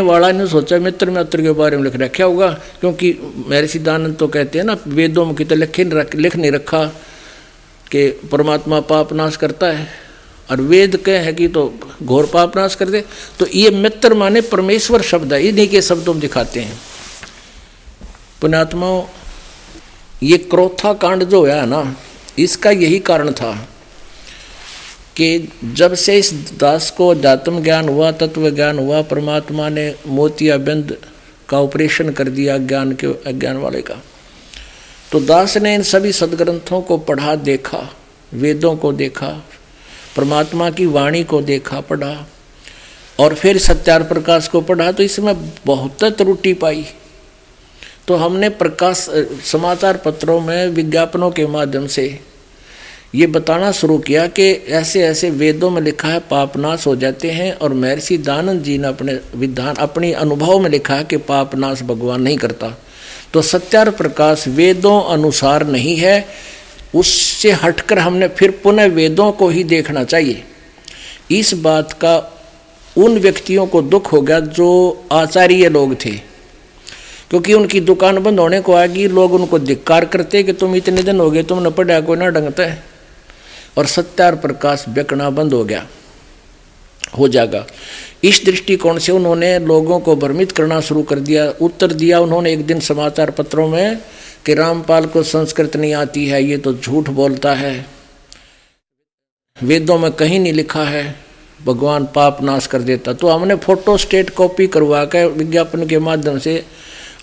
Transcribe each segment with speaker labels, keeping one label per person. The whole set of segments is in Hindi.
Speaker 1: वाला ने सोचा, मित्र मित्र के बारे में लिख रखा होगा, क्योंकि मेरे सिद्धानंद तो कहते हैं ना, वेदों में कितने लिख लिख नहीं रखा कि परमात्मा पाप नाश करता है, और वेद कह है कि तो घोर पाप नाश कर दे। तो ये मित्र माने परमेश्वर शब्द है, इन्हीं के शब्दों में दिखाते हैं। पुण्यात्माओं, ये क्रोथा कांड जो है ना, इसका यही कारण था। कि जब से इस दास को अध्यात्म ज्ञान हुआ, तत्व ज्ञान हुआ, परमात्मा ने मोतिया बिंद का ऑपरेशन कर दिया ज्ञान के, अज्ञान वाले का। तो दास ने इन सभी सदग्रंथों को पढ़ा, देखा, वेदों को देखा, परमात्मा की वाणी को देखा, पढ़ा, और फिर सत्यार प्रकाश को पढ़ा तो इसमें बहुत त्रुटि पाई। तो हमने प्रकाश, समाचार पत्रों में विज्ञापनों के माध्यम से ये बताना शुरू किया कि ऐसे ऐसे वेदों में लिखा है, पापनाश हो जाते हैं और महर्षि दानंद जी ने अपने विधान, अपनी अनुभव में लिखा है कि पापनाश भगवान नहीं करता। तो सत्यार प्रकाश वेदों अनुसार नहीं है, उससे हटकर हमने फिर पुनः वेदों को ही देखना चाहिए। इस बात का उन व्यक्तियों को दुख हो गया जो आचार्य लोग थे, क्योंकि उनकी दुकान बंद होने को आएगी लोग उनको धिक्कार करते कि तुम इतने दिन हो गए तुमने पढ़ा कोई ना ढंगता है और सत्यार प्रकाश बेकना बंद हो गया, हो जाएगा। इस दृष्टिकोण से उन्होंने लोगों को भ्रमित करना शुरू कर दिया। उत्तर दिया उन्होंने एक दिन समाचार पत्रों में कि रामपाल को संस्कृत नहीं आती है, ये तो झूठ बोलता है। वेदों में कहीं नहीं लिखा है, भगवान पाप नाश कर देता। तो हमने फ़ोटो स्टेट कॉपी करवा कर विज्ञापन के माध्यम से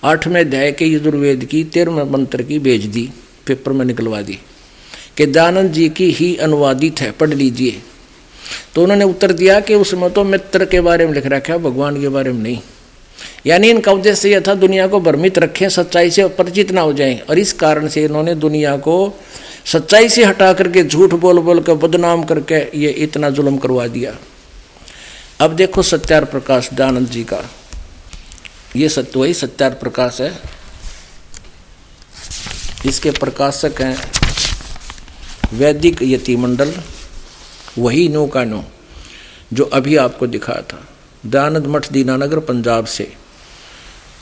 Speaker 1: आठवें अध्याय के यजुर्वेद की तेरहवें मंत्र की भेज दी, पेपर में निकलवा दी। कि दयानंद जी की ही अनुवादित है, पढ़ लीजिए। तो उन्होंने उत्तर दिया कि उसमें तो मित्र के बारे में लिख रखा है, भगवान के बारे में नहीं। यानी इनका उद्देश्य यह था दुनिया को भ्रमित रखें, सच्चाई से परिचित ना हो जाएँ, और इस कारण से इन्होंने दुनिया को सच्चाई से हटा करके झूठ बोल बोल कर बदनाम करके ये इतना जुल्म करवा दिया। अब देखो सत्यार प्रकाश दयानंद जी का। ये सत्य, वही सत्यार प्रकाश है। इसके प्रकाशक हैं वैदिक यति मंडल वही नो का नो, जो अभी आपको दिखाया था। दयानंद मठ दीनानगर, पंजाब से।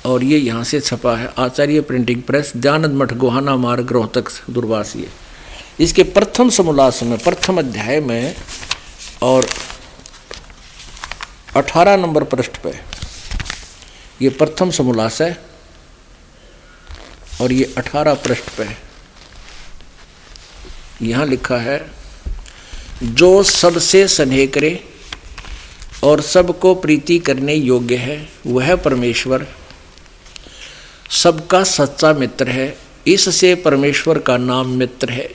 Speaker 1: और ये यहाँ से छपा है। आचार्य प्रिंटिंग प्रेस, दयानंद मठ, गोहाना मार्ग, रोहतक, दुर्वासी इसके प्रथम समोल्लास में, प्रथम अध्याय में, और 18 नंबर पृष्ठ पे, ये प्रथम समोल्लास है। और ये 18 पृष्ठ पे यहाँ लिखा है, जो सबसे स्नेह करे और सबको प्रीति करने योग्य है, वह परमेश्वर सबका सच्चा मित्र है। इससे परमेश्वर का नाम मित्र है।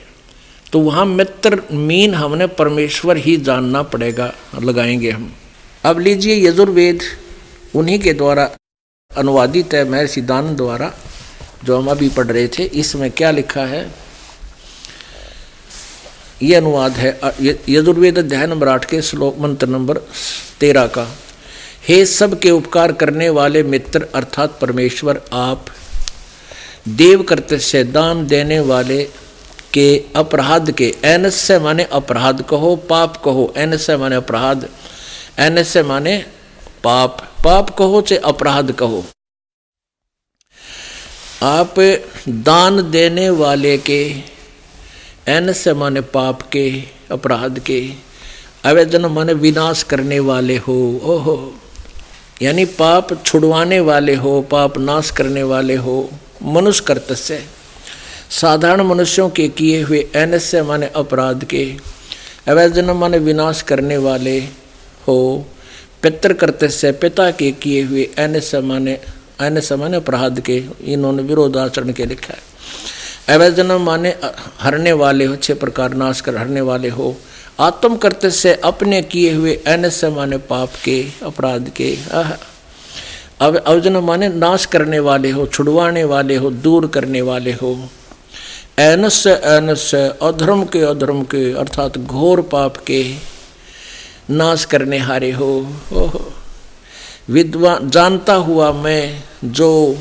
Speaker 1: तो वहाँ मित्र मीन हमने परमेश्वर ही जानना पड़ेगा, लगाएँगे हम। अब लीजिए यजुर्वेद, उन्हीं के द्वारा अनुवादित है, महर्षि दान द्वारा, जो हम अभी पढ़ रहे थे। इसमें क्या लिखा है? ये अनुवाद है यजुर्वेद अध्याय नंबर आठ के श्लोक मंत्र नंबर तेरह का। हे सब के उपकार करने वाले मित्र, अर्थात परमेश्वर, आप देव करते से दान देने वाले के अपराध के एन से माने अपराध कहो, पाप कहो एन से माने अपराध एन से माने पाप पाप कहो चाहे अपराध कहो। आप दान देने वाले के एन से माने पाप के, अपराध के अवेदन माने विनाश करने वाले हो, ओहो। यानी पाप छुड़वाने वाले हो, पाप नाश करने वाले हो मनुष्य कर्तव्य साधारण मनुष्यों के किए हुए एन से माने अपराध के अवैधन माने विनाश करने वाले हो पितृ कर्तव्य पिता के किए हुए एन से माने एन से माने अपराध के, इन्होंने विरोधाचरण के लिखा है। अवैधन माने हरने वाले हो, छह प्रकार नाश कर हरने वाले हो। आत्म करते से अपने किए हुए अनस्य माने पाप के, अपराध के अब अवजन माने नाश करने वाले हो, छुड़वाने वाले हो, दूर करने वाले हो। ऐनस्य ऐनस्य अधर्म के अधर्म के, अर्थात घोर पाप के नाश करने हारे हो। विद्वान, जानता हुआ मैं जो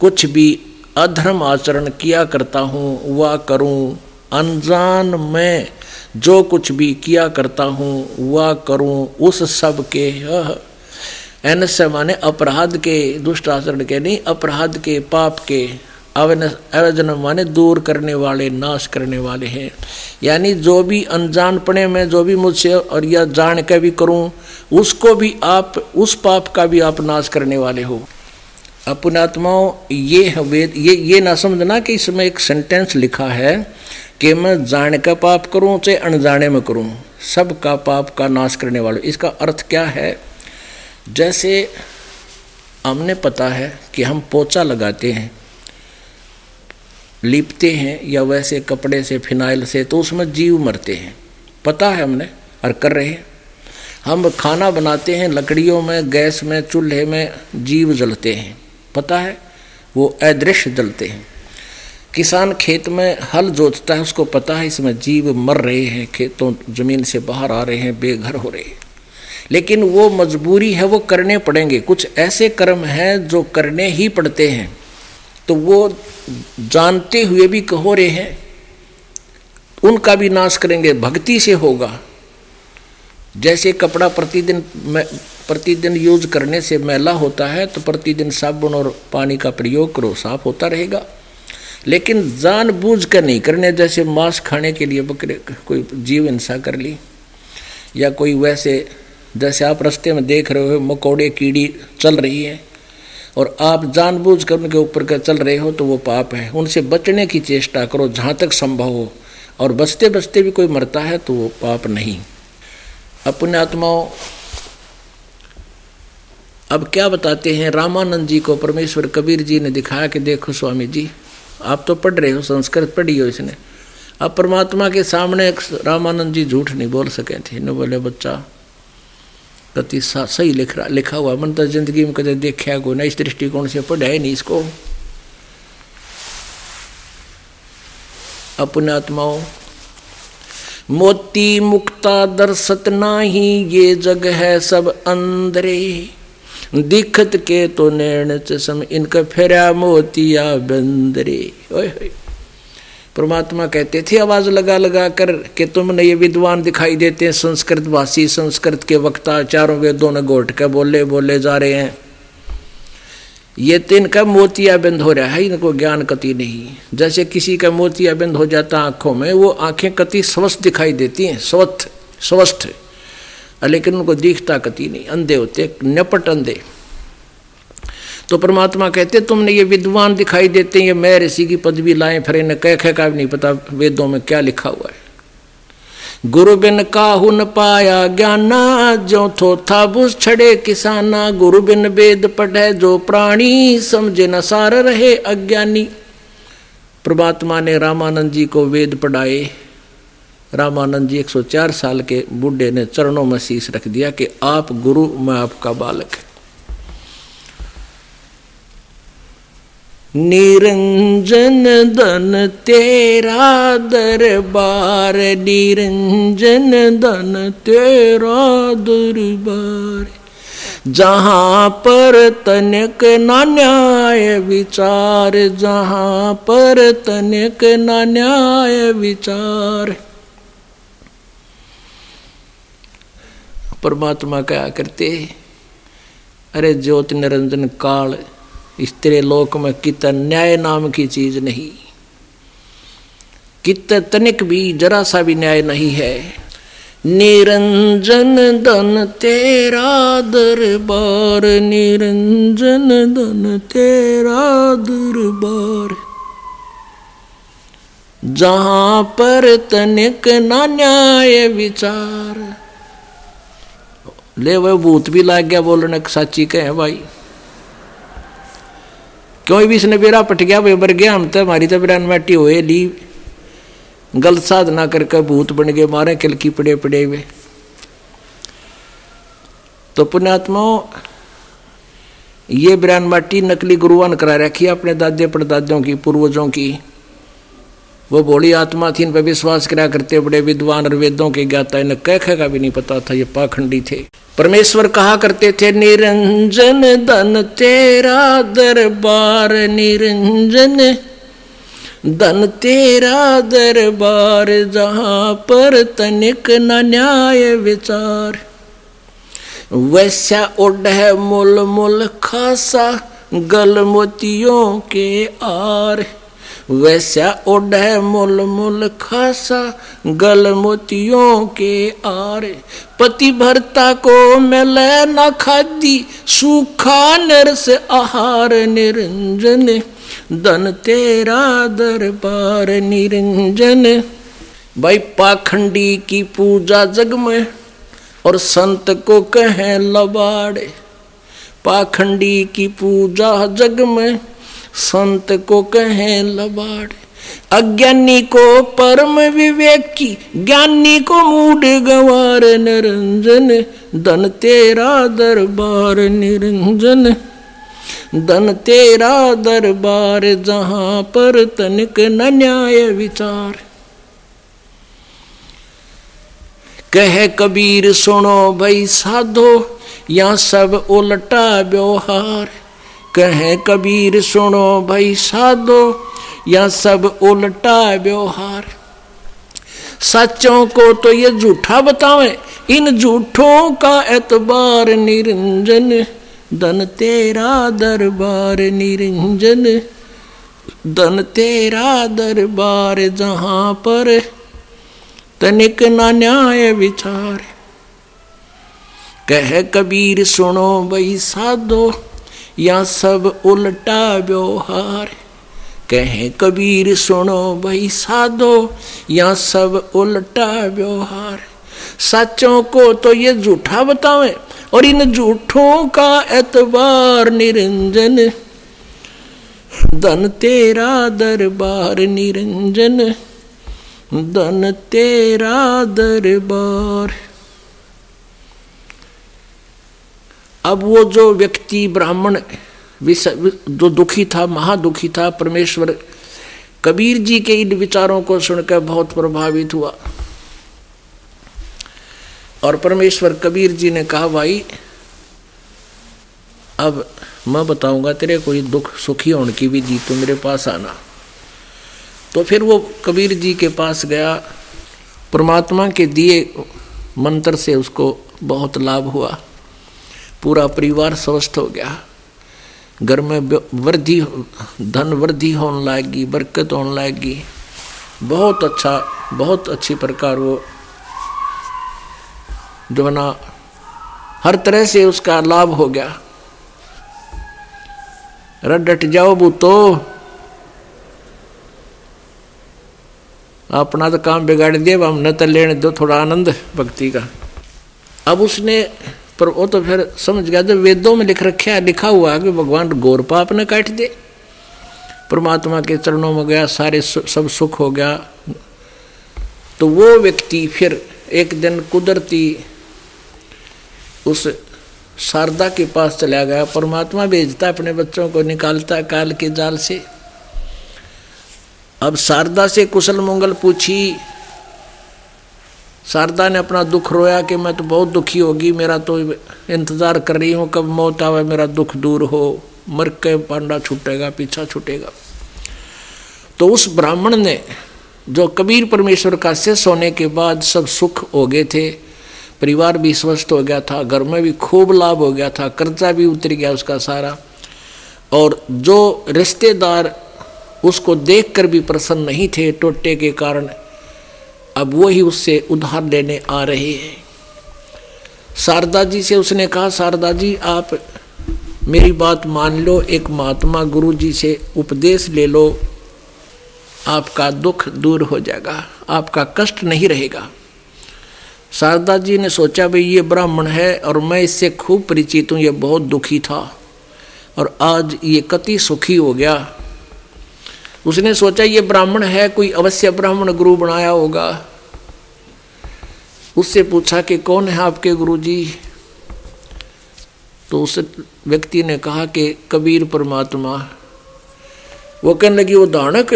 Speaker 1: कुछ भी अधर्म आचरण किया करता हूँ वह करूँ। अनजान में जो कुछ भी किया करता हूँ वह करूँ। उस सब के एनस्य माने अपराध के, दुष्ट आचरण के नहीं, अपराध के, पाप के अवजन माने दूर करने वाले, नाश करने वाले हैं। यानी जो भी अनजानपने में जो भी मुझसे और या जान के भी करूँ, उसको भी आप उस पाप का भी आप नाश करने वाले हो। अपनात्माओं, ये वेद, ये ये ना समझना कि इसमें एक सेंटेंस लिखा है कि मैं जान का पाप करूँ चाहे अनजाने में करूँ, सब का पाप का नाश करने वाले। इसका अर्थ क्या है? जैसे हमने पता है कि हम पोचा लगाते हैं, लिपते हैं या वैसे कपड़े से, फिनाइल से तो उसमें जीव मरते हैं। पता है हमने और कर रहे हैं। हम खाना बनाते हैं, लकड़ियों में, गैस में, चूल्हे में, जीव जलते हैं। पता है, वो अदृश्य जलते हैं। किसान खेत में हल जोतता है, उसको पता है, इसमें जीव मर रहे हैं, खेतों, ज़मीन से बाहर आ रहे हैं, बेघर हो रहे हैं। लेकिन वो मजबूरी है, वो करने पड़ेंगे। कुछ ऐसे कर्म हैं जो करने ही पड़ते हैं। तो वो जानते हुए भी कहो रहे हैं, उनका भी नाश करेंगे, भक्ति से होगा। जैसे कपड़ा प्रतिदिन प्रतिदिन यूज़ करने से मैला होता है तो प्रतिदिन साबुन और पानी का प्रयोग करो, साफ़ होता रहेगा। लेकिन जान बूझ कर नहीं करने, जैसे मांस खाने के लिए बकरे, कोई जीव हिंसा कर ली, या कोई वैसे, जैसे आप रास्ते में देख रहे हो, मकोड़े, कीड़ी चल रही है, और आप जानबूझ कर उनके ऊपर का चल रहे हो तो वो पाप है। उनसे बचने की चेष्टा करो, जहाँ तक संभव हो, और बचते बचते भी कोई मरता है तो वो पाप नहीं। अपने आत्माओं अब क्या बताते हैं? रामानंद जी को परमेश्वर कबीर जी ने दिखाया कि देखो स्वामी जी, आप तो पढ़ रहे हो, संस्कृत पढ़ी हो इसने। अब परमात्मा के सामने रामानंद जी झूठ नहीं बोल सके थे। न बोले, बच्चा कति सही लिख रहा, लिखा हुआ मन तो ज़िंदगी में कदे देखा को ना, इस दृष्टिकोण से पढ़ा है नहीं इसको। अपने आत्माओं, मोती मुक्ता दर्शत नाही, ये जग है सब अंदरे दिखत के तो नैण चम इनका फेरा मोतिया बंदरे। परमात्मा कहते थे, आवाज़ लगा लगा कर कि तुमने ये विद्वान दिखाई देते हैं संस्कृत भाषी संस्कृत के वक्ता, चारों वेदों ने गोट के बोले बोले जा रहे हैं। ये तो इनका मोतिया बंद हो रहा है, इनको ज्ञान कति नहीं। जैसे किसी का मोतिया बंद हो जाता आँखों में, वो आँखें कति स्वस्थ दिखाई देती हैं, स्वस्थ स्वस्थ। लेकिन उनको दिखता कति नहीं, अंधे होते नपट अंधे। तो परमात्मा कहते, तुमने ये विद्वान दिखाई देते हैं, ये मैं ऋषि की पदवी लाए, फिर इन्हें कह कह का भी नहीं पता, वेदों में क्या लिखा हुआ है? गुरु बिन काहू न पाया ज्ञाना जो थो था बुस छड़े किसाना। गुरु बिन वेद पढ़े, जो प्राणी समझे न सार रहे अज्ञानी। परमात्मा ने रामानंद जी को वेद पढ़ाए। रामानंद जी 104 साल के बुढ़े ने चरणों में शीश रख दिया कि आप गुरु, मैं आपका बालक निरंजन धन तेरा दरबार, निरंजन धन तेरा दरबार। जहाँ पर तनिक ना न्याय विचार, जहाँ पर तनिक ना न्याय विचार। परमात्मा क्या करते अरे ज्योत निरंजन काल, इस तेरे लोक में कित न्याय नाम की चीज़ नहीं। कित तनिक भी जरा सा भी न्याय नहीं है। निरंजन धन तेरा दरबार, निरंजन धन तेरा दरबार। जहाँ पर तनिक ना न्याय विचार ले वह भूत भी लाग गया बोलने साची कहे भाई। क्यों भी इसने बेरा पट गया, वे बर गया, हम तो हमारी तो बिरान मैटी हुए ली। गलत साधना करके भूत बन गए, मारे किलकी पड़े पड़े हुए तो पुण्यात्मा ये बिरान माटी नकली गुरुवान करा रखी अपने दादे परदादों की, पूर्वजों की। वो बोली, आत्मा थी इन पर विश्वास करा करते बड़े विद्वान और वेदों के ज्ञाता। इन्हें कह का भी नहीं पता था, ये पाखंडी थे। परमेश्वर कहा करते थे, निरंजन धन तेरा दरबार, निरंजन धन तेरा दरबार, जहाँ पर तनिक न न्याय विचार। वैसा उड है मुल मुल खासा गल मोतियों के आर। वैसा ओढ़ मुल मुल खासा गल मोतियों के आरे। पति भरता को मिले न खादी, सूखा नरस आहार निरंजन। दन तेरा दरबार निरंजन। भाई पाखंडी की पूजा जग में और संत को कहें लबाड़े। पाखंडी की पूजा जग में संत को कहें लबाड़े। अज्ञानी को परम विवेक की ज्ञानी को मूड गवार निरंजन। धन तेरा दरबार निरंजन। धन तेरा दरबार जहाँ पर तनिक न न्याय विचार। कह कबीर सुनो भाई साधो या सब उल्टा व्यवहार। कहे कबीर, सुनो भाई साधो, या सब उल्टा व्यवहार। सच्चों को तो ये झूठा बतावे, इन झूठों का एतबार निरंजन। धन तेरा दरबार निरंजन, धन तेरा दरबार जहाँ पर तनिक ना न्याय विचार। कह कबीर, सुनो भाई साधो या सब उल्टा व्यवहार। कहे, कबीर सुनो भाई साधो, या सब उल्टा व्यवहार। सच्चों को तो ये झूठा बतावे, और इन झूठों का एतबार निरंजन। धन तेरा दरबार निरंजन, धन तेरा दरबार। अब वो जो व्यक्ति ब्राह्मण जो दुखी था, महादुखी था, परमेश्वर, कबीर जी के इन विचारों को सुनकर बहुत प्रभावित हुआ। और परमेश्वर कबीर जी ने कहा, भाई, अब मैं बताऊँगा, तेरे कोई दुख, सुखी होने की विधि तो मेरे पास आना। तो फिर वो कबीर जी के पास गया। परमात्मा के दिए मंत्र से उसको बहुत लाभ हुआ। पूरा परिवार स्वस्थ हो गया। घर में वृद्धि धन वृद्धि होने लगेगी बरकत होने लगेगी बहुत अच्छा बहुत अच्छी प्रकार वो जो ना, हर तरह से उसका लाभ हो गया। रट जाओ बू तो अपना तो काम बिगाड़ दिया हम न तो लेने दो, थोड़ा आनंद, भक्ति का। अब उसने पर वो तो फिर समझ गया, जब वेदों में लिख रखे लिखा हुआ है कि भगवान गौर पाप ने काट दे। परमात्मा के चरणों में गया, सारे सब सुख हो गया। तो वो व्यक्ति फिर एक दिन कुदरती उस शारदा के पास चला गया। परमात्मा भेजता अपने बच्चों को, निकालता काल के जाल से। अब शारदा से कुशल मंगल पूछी शारदा ने अपना दुख रोया कि मैं तो बहुत दुखी होगी, मेरा तो इंतज़ार कर रही हूँ, कब मौत आवे, मेरा दुख दूर हो। मर के पांडा छूटेगा, पीछा छूटेगा। तो उस ब्राह्मण ने, जो कबीर परमेश्वर का शिष्य होने के बाद सब सुख हो गए थे, परिवार भी स्वस्थ हो गया था, घर में भी खूब लाभ हो गया था, कर्जा भी उतर गया उसका सारा। और जो रिश्तेदार उसको देखकर भी प्रसन्न नहीं थे टोटे के कारण अब वो ही उससे उधार लेने आ रहे हैं। शारदा जी से उसने कहा, शारदा जी, आप मेरी बात मान लो, एक महात्मा गुरु जी से उपदेश ले लो, आपका दुख दूर हो जाएगा, आपका कष्ट नहीं रहेगा। शारदा जी ने सोचा, भाई, ये ब्राह्मण है और मैं इससे खूब परिचित हूँ, ये बहुत दुखी था और आज ये कति सुखी हो गया। उसने सोचा ये ब्राह्मण है, कोई अवश्य ब्राह्मण गुरु बनाया होगा। उससे पूछा कि कौन है आपके गुरु जी तो उस व्यक्ति ने कहा कि कबीर परमात्मा। वो कहने लगी, वो दानक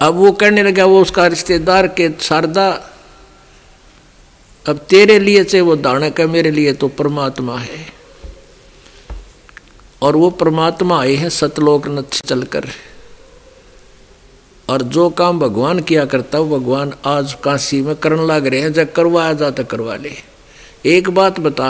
Speaker 1: अब वो कहने लगा, वो उसका रिश्तेदार के शारदा। अब तेरे लिए से वो दानक है, मेरे लिए तो परमात्मा है। और वो परमात्मा आए हैं, सतलोक नथ चलकर। और जो काम भगवान किया करता वो भगवान आज काशी में करने लग रहे हैं, जब करवाया जाता करवा ले। एक बात बता